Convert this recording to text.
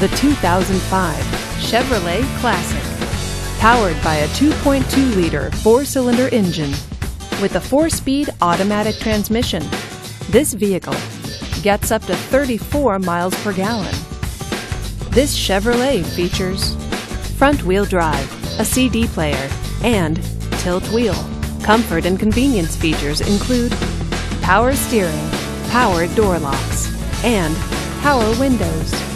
the 2005 Chevrolet Classic. Powered by a 2.2-liter four-cylinder engine with a four-speed automatic transmission, this vehicle gets up to 34 miles per gallon. This Chevrolet features front-wheel drive, a CD player, and tilt wheel. Comfort and convenience features include power steering, power door locks, and power windows.